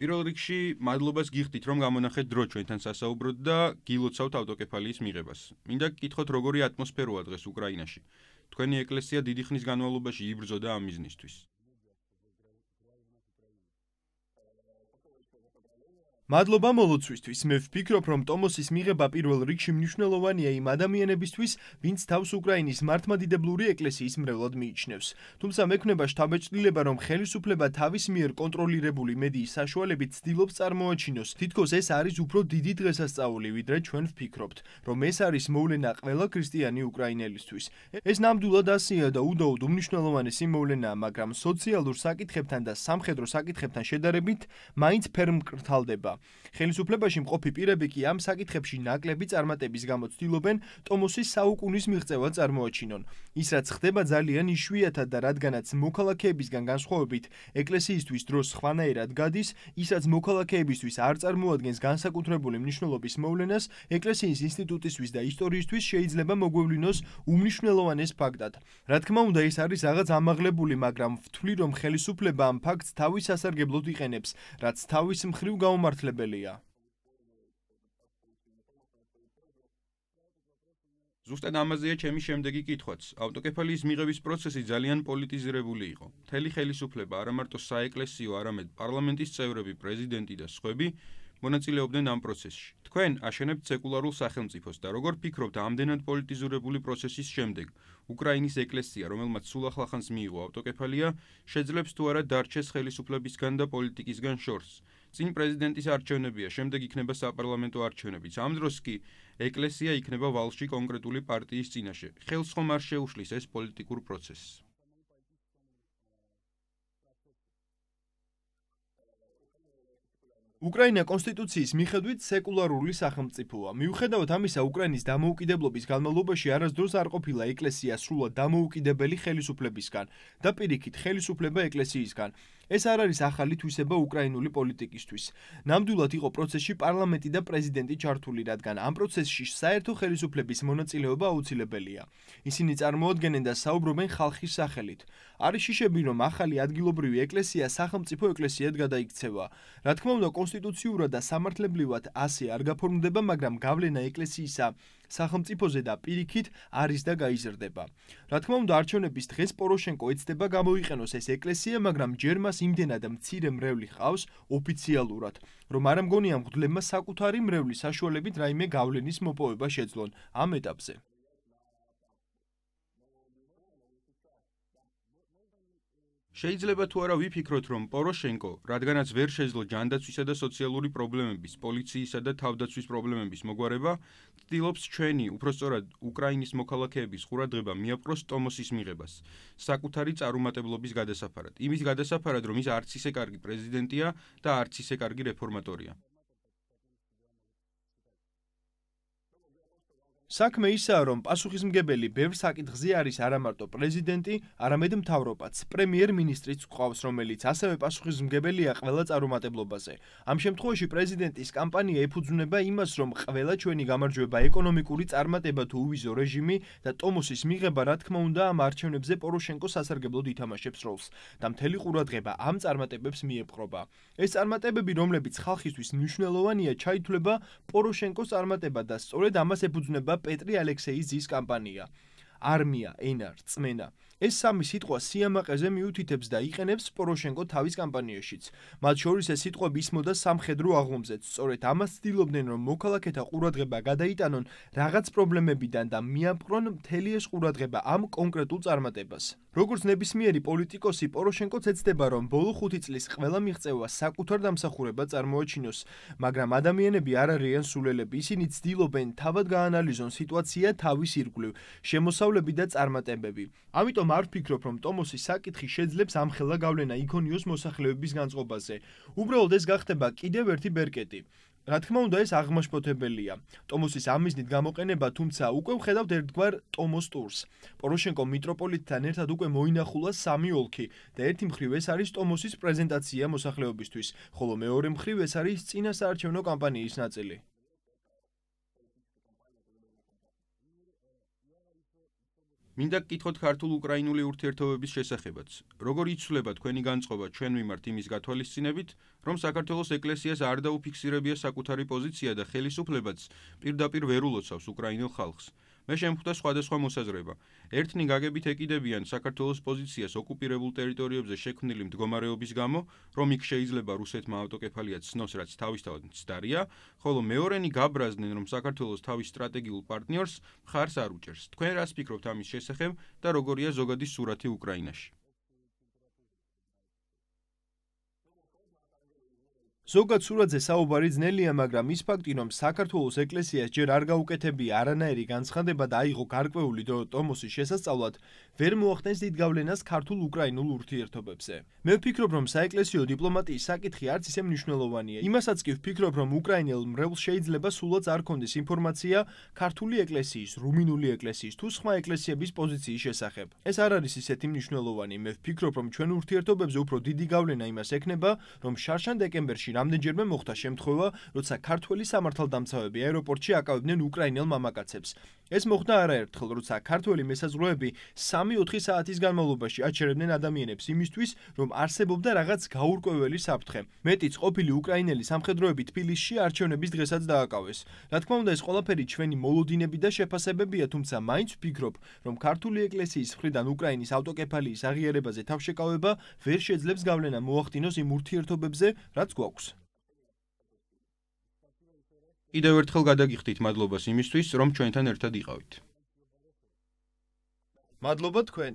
პირველ რიგში მადლობას გიხდით რომ გამონახეთ დრო ჩვენთან სასაუბროდ და გილოცავთ ავტოკეფალიის მიღებას. მინდა გკითხოთ როგორი ატმოსფეროა დღეს უკრაინაში. თქვენი ეკლესია დიდი ხნის განმავლობაში იბრძოდა ამ მიზნისთვის. მადლობა მოლოცვისთვის. მე ვფიქრობ, რომ ტომოსის მიღება პირველ რიგში მნიშვნელოვანია იმ ადამიანებისთვის, ვინც თავს უკრაინის მართლმადიდებლური ეკლესიის მრევლად მიიჩნევს. თუმცა მექნება შთაბეჭდილება, რომ ხელისუფლება თავის მიერ კონტროლირებული მედიის საშუალებით ცდილობს წარმოაჩინოს. თითქოს ეს არის უფრო დიდი დღესასწაული, ვიდრე ჩვენ ვფიქრობთ, რომ ეს არის მოვლენა ყველა ქრისტიანი უკრაინელისთვის. ეს ნამდვილად ასია და უდაოდ უმნიშვნელოვანესი მოვლენაა, მაგრამ სოციალურ საკითხებთან და სამხედრო საკითხებთან შედარებით მაინც ფერმკრთალდება. ხელისუფლებაში მყოფი პირები კი ამ საკითხებში ნაკლები წარმატების გამო ცდილობენ ტომოსის საუკუნის მიღწევა წარმოაჩინონ. ის რაც ხდება ძალიან იშვიათად და რადგანაც მოქალაქეებისგან განსხვავებით ეკლესიისთვის დროს ხვანაერად გადის, ის რაც მოქალაქეებისთვის არ წარმოადგენს განსაკუთრებული მნიშვნელობის მოვლენას, ეკლესიის ინსტიტუტისთვის და ისტორიისთვის შეიძლება მოგვევლინოს უმნიშვნელოვანეს ფაქტად. რა თქმა უნდა, ეს არის რაღაც ამაღლებული, მაგრამ ვთვლი რომ ხელისუფლება ამ ფაქტს თავის სასარგებლოდ იყენებს, რაც თავის მხრივ გაუმართლებს შესაძლებელია. ზუსტად ამაზეა ჩემი შემდეგი კითხვაც. ავტოკეფალიის მიღების პროცესი ძალიან პოლიტიზირებული იყო. მთელი ხელისუფლება, არა მარტო საეკლესიო, არამედ პარლამენტის წევრები, პრეზიდენტი და სხვები მონაწილეობდნენ ამ პროცესში. თქვენ აშენებთ სეკულარულ სახელმწიფოს და როგორ ფიქრობთ ამდენად პოლიტიზირებული პროცესის შემდეგ, უკრაინის ეკლესია, რომელმაც სულ ახლახანს მიიღო ავტოკეფალია, შეძლებს თუ არა დარჩეს ხელისუფლებისგან და პოლიტიკისგან შორს? წინ პრეზიდენტის არჩევნებია, შემდეგ იქნება საპარლამენტო არჩევნებიც. ამ დროს კი ეკლესია იქნება ვალში კონკრეტული პარტიის წინაშე. ხელს ხომ არ შეუშლის ეს პოლიტიკურ პროცესს? უკრაინა კონსტიტუციის მიხედვით სეკულარული სახელმწიფოა. მიუხედავად ამისა, უკრაინის დამოუკიდებლობის განმავლობაში არასდროს არ ყოფილა ეკლესია სრულად დამოუკიდებელი ხელისუფლებისგან და პირიქით ხელისუფლება ეკლესიისგან. ეს არ არის ახალი თვისება უკრაინული პოლიტიკისთვის. ნამდვილად იყო პროცესში პარლამენტი და პრეზიდენტი ჩართული, რადგან ამ პროცესში საერთო ხელისუფლების მონაწილეობა აუცილებელია. ისინი წარმოადგენენ და საუბრობენ ხალხის სახელით. არის შიშები, რომ ახალი ადგილობრივი ეკლესია სახელმწიფო ეკლესიად გადაიქცევა. რა თქმა უნდა, კონსტიტუციურად და სამართლებრივად ასე არ გაფორმდება, მაგრამ გავლენა ეკლესიისა სახელმწიფოზე და პირიქით არის და გაიზრდება. რა თქმა უნდა, არჩევნების დღეს პოროშენკო ეცდება გამოიყენოს ეს ეკლესია, მაგრამ ჯერ მას იმდენად მცირე მრევლი ყავს ოფიციალურად, რომ არ ამგონია მღვდლებმა საკუთარი მრევლის საშუალებით რაიმე გავლენის მოპოვება შეძლონ ამ ეტაპზე. შეიძლება თუ არა ვიფიქროთ, რომ პოროშენკო, რადგანაც ვერ შეძლო ჯანდაცვისა და სოციალური პრობლემების, პოლიციისა და თავდაცვის პრობლემების მოგვარება, ცდილობს ჩვენი, უფრო სწორად, უკრაინის მოქალაქეების ყურადღება მიაპყროს ტომოსის მიღებას, საკუთარი წარუმატებლობის გადასაფარად. იმის გადასაფარად, რომ ის არც ისე კარგი პრეზიდენტია და არც ისე კარგი რეფორმატორია. საქმე ისაა, რომ პასუხისმგებელი ბევრ საკითხზე არის არა მარტო პრეზიდენტი, არამედ მთავრობაც. პრემიერ-მინისტრიც ყავს, რომელიც ასევე პასუხისმგებელია ყველა წარუმატებლობაზე. ამ შემთხვევაში პრეზიდენტის კამპანია ეფუძნება იმას, რომ ყველა ჩვენი გამარჯვება ეკონომიკური წარმატება თუ უვიზო რეჟიმი და ტომოსის მიღება, რა თქმა უნდა, ამ არჩევნებზე პოროშენკო სასარგებლოდ ითამაშებს როლს და მთელი ყურადღება ამ წარმატებებს მიეპყრობა. ეს წარმატებები, რომლებიც ხალხისთვის მნიშვნელოვანია, ჩაითვლება პოროშენკოს წარმატება და სწორედ ამას ეფუძნება პეტრი ალექსეიძის კამპანია. არმია, ენა, რწმენა. ეს სამი სიტყვა სიამაყეზე მიუთითებს და იყენებს პოროშენკო თავის კამპანიაშიც. მათ შორის ეს სიტყვები ისმოდა სამხედრო აღლომზეც. სწორედ ამას ცდილობდნენ, რომ მოქალაქეთა ყურადღება გადაიტანონ რაღაც პრობლემებიდან და მიაპყრონ მთელი ეს ყურადღება ამ კონკრეტულ წარმატებას. როგორც ნებისმიერი პოლიტიკოსი, პოროშენკოც ეცდება, რომ ბოლო 5 წლის ყველა მიღწევა საკუთარ დამსახურებად წარმოაჩინოს, მაგრამ ადამიანები არ არიან სულელები. ისინი ცდილობენ თავად გაანალიზონ სიტუაცია თავის ირგვლივ, შემოსავლები და წარმატებები. ამიტომ არ ვფიქრობ, რომ ტომოსის საკითხი შეძლებს ამხელა გავლენა იქონიოს მოსახლეობის განწყობაზე. უბრალოდ ეს გახდება კიდევ ერთი ბერკეტი. რა თქმა უნდა, ეს აღმაშფოთებელია. ტომოსის ამიზნით გამოყენება, თუმცა უკვე ვხედავთ ერთგვარ ტომოს ტურს. პოროშენკო მიტროპოლიტთან ერთად უკვე მოინახულა სამი ოლქი და ერთი მხრივ ეს არის ტომოსის პრეზენტაცია მოსახლეობისთვის, ხოლო მეორე მხრივ ეს არის წინასაარჩევნო კამპანიის ნაწილი. მინდა გკითხოთ ქართულ-უკრაინული ურთიერთობების შესახებაც. როგორ იცვლება თქვენი განწყობა ჩვენ მიმართ იმის გათვალისწინებით, რომ საქართველოს ეკლესიას არ დაუფიქსირებია საკუთარი პოზიცია და ხელისუფლებაც პირდაპირ ვერ ულოცავს უკრაინელ ხალხს? მე შემხვდა სხვადასხვა მოსაზრება. ერთნი გაგებით ეკიდებიან საქართველოს პოზიციას ოკუპირებულ ტერიტორიებზე შექმნილი მდგომარეობის გამო, რომ იქ შეიძლება რუსეთმა ავტოკეფალია ცნოს, რაც თავისთავად მცდარია, ხოლო მეორენი გაბრაზდნენ, რომ საქართველოს თავის სტრატეგიულ პარტნიორს მხარს არ უჭერს. თქვენ რას ფიქრობთ ამის შესახებ და როგორია ზოგადი სურათი უკრაინაში? ზოგად სურათზე საუბარი ძნელია, მაგრამ ის ფაქტი, რომ საქართველოს ეკლესიას ჯერ არ გაუკეთებია არანაირი განცხადება და აიღო გარკვეული დრო ტომოსის შესასწავლად, ვერ მოახდენს დიდ გავლენას ქართულ-უკრაინულ ურთიერთობებზე. მე ვფიქრობ, რომ საეკლესიო დიპლომატიის საკითხი არც ისე მნიშვნელოვანია. იმასაც კი ვფიქრობ, რომ უკრაინელ მრევლს შეიძლება სულაც არ კონდეს ინფორმაცია ქართული ეკლესიის, რუმინული ეკლესიის თუ სხვა ეკლესიების პოზიციის შესახებ. ეს არ არის ისეთი მნიშვნელოვანი. მე ვფიქრობ, რომ ჩვენ ურთიერთობებზე უფრო დიდი გავლენა იმას ექნება, რომ შარშან დეკემბერში რამდენჯერმე მოხდა შემთხვევა, როცა ქართველი სამართალდამცავები აეროპორტში აკავებდნენ უკრაინელ მამაკაცებს. ეს მოხდა არაერთხელ, როცა ქართველი მესაზღვროები 3-4 საათის განმავლობაში აჩერებდნენ ადამიანებს იმისთვის, რომ არსებობდა რაღაც გაურკვეველი საფრთხე. მეტიც ყოფილი უკრაინელი სამხედროები თბილისში არჩევნების დღესაც დააკავეს. რა თქმა უნდა, ეს ყველაფერი ჩვენი მოლოდინები და შეფასებებია, თუმცა მაინც ვფიქრობ, რომ ქართული ეკლესიის მხრიდან უკრაინის ავტოკეფალიის აღიარებაზე თავშეკავება ვერ შეძლებს გავლენა მოახდინოს იმ ურთიერთობებზე, რაც გვაქვს. კიდევ ერთხელ გადაგიხდით მადლობას იმისთვის, რომ ჩვენთან ერთად იყავით. მადლობა თქვენ.